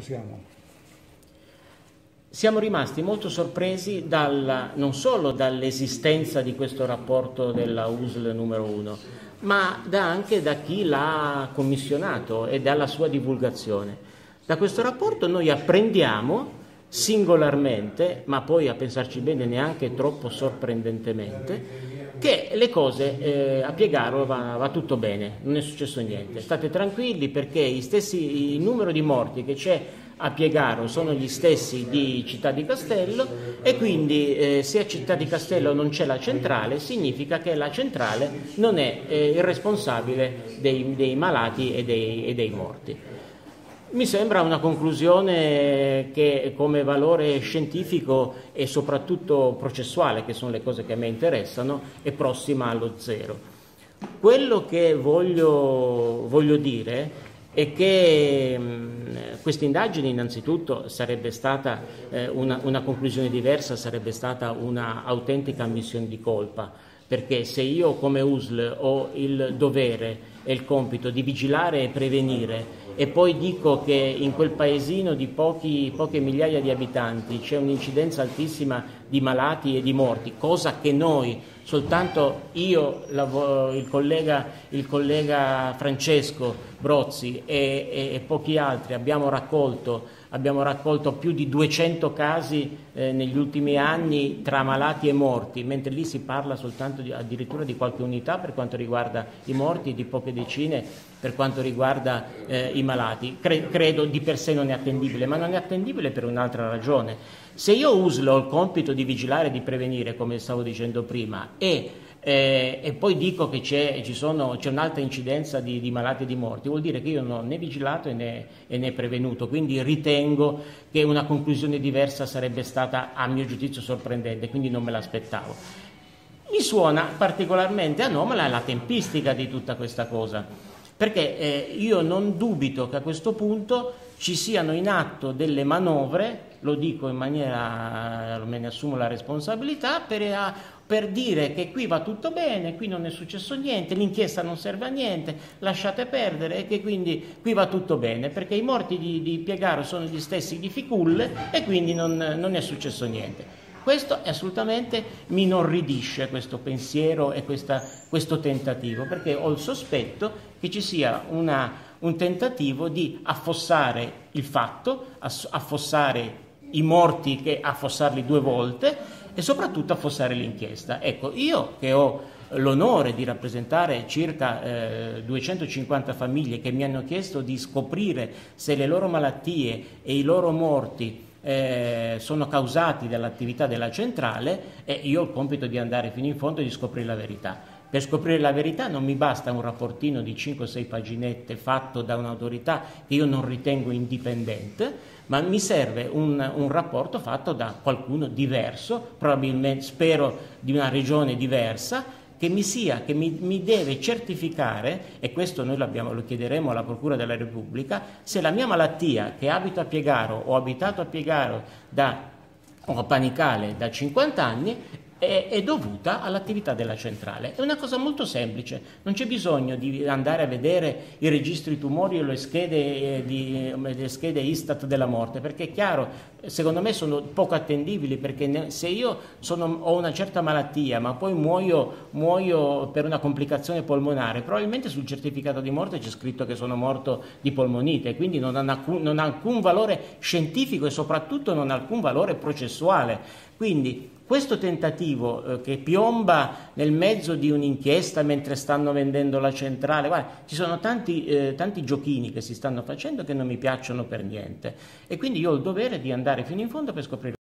Siamo. Siamo rimasti molto sorpresi dalla, non solo dall'esistenza di questo rapporto della USL numero 1, ma da anche da chi l'ha commissionato e dalla sua divulgazione. Da questo rapporto noi apprendiamo singolarmente, ma poi a pensarci bene neanche troppo sorprendentemente, che le cose eh, a Piegaro va, va, tutto bene, non è successo niente. State tranquilli perché stessi, il numero di morti che c'è a Piegaro sono gli stessi di Città di Castello e quindi eh, se a Città di Castello non c'è la centrale significa che la centrale non è eh, il responsabile dei, dei malati e dei, e dei morti. Mi sembra una conclusione che come valore scientifico e soprattutto processuale, che sono le cose che a me interessano, è prossima allo zero. Quello che voglio, voglio dire è che questa indagine innanzitutto sarebbe stata eh, una, una conclusione diversa, sarebbe stata una autentica ammissione di colpa perché se io come USL ho il dovere e il compito di vigilare e prevenire e poi dico che in quel paesino di pochi, poche migliaia di abitanti c'è un'incidenza altissima di malati e di morti, cosa che noi, soltanto io, il collega, il collega Francesco Brozzi e, e, e pochi altri abbiamo raccolto abbiamo raccolto più di 200 casi eh, negli ultimi anni tra malati e morti, mentre lì si parla soltanto di, addirittura di qualche unità per quanto riguarda i morti, di poche decine per quanto riguarda eh, i malati. Cre- credo di per sé non è attendibile, ma non è attendibile per un'altra ragione. Se io USL ho il compito di vigilare e di prevenire, come stavo dicendo prima, e eh, e poi dico che c'è, sono, c'è un'alta incidenza di, di, malati e di morti, vuol dire che io non ho né vigilato né, e né prevenuto, quindi ritengo che una conclusione diversa sarebbe stata a mio giudizio sorprendente, quindi non me l'aspettavo. Mi suona particolarmente anomala la tempistica di tutta questa cosa, perché eh, io non dubito che a questo punto ci siano in atto delle manovre, lo dico in maniera, me ne assumo la responsabilità, per, a, per, dire che qui va tutto bene, qui non è successo niente, l'inchiesta non serve a niente, lasciate perdere e che quindi qui va tutto bene, perché i morti di, di Piegaro sono gli stessi di Ficulle e quindi non, non è successo niente. Questo assolutamente mi inorridisce questo pensiero e questa, questo tentativo, perché ho il sospetto che ci sia una, un tentativo di affossare il fatto, affossare i morti che affossarli due volte e soprattutto affossare l'inchiesta. Ecco, io che ho l'onore di rappresentare circa eh, 250 famiglie che mi hanno chiesto di scoprire se le loro malattie e i loro morti eh, sono causati dall'attività della centrale e io ho il compito di andare fino in fondo e di scoprire la verità. Per scoprire la verità non mi basta un rapportino di 5-6 paginette fatto da un'autorità che io non ritengo indipendente, ma mi serve un, un, rapporto fatto da qualcuno diverso, probabilmente spero di una regione diversa, che mi sia, che mi, mi deve certificare, e questo noi lo chiederemo alla Procura della Repubblica, se la mia malattia che abito a Piegaro o abitato a Piegaro da, o a Panicale da 50 anni è, dovuta all'attività della centrale. È una cosa molto semplice, non c'è bisogno di andare a vedere i registri tumori o le schede, eh, di, le schede Istat della morte, perché è chiaro, secondo me sono poco attendibili, perché se io sono, ho una certa malattia ma poi muoio, muoio, per una complicazione polmonare, probabilmente sul certificato di morte c'è scritto che sono morto di polmonite, quindi non ha, alcun, non ha alcun valore scientifico e soprattutto non ha alcun valore processuale. Quindi questo tentativo eh, che piomba nel mezzo di un'inchiesta mentre stanno vendendo la centrale, guarda, ci sono tanti, eh, tanti giochini che si stanno facendo che non mi piacciono per niente e quindi io ho il dovere di andare fino in fondo per scoprire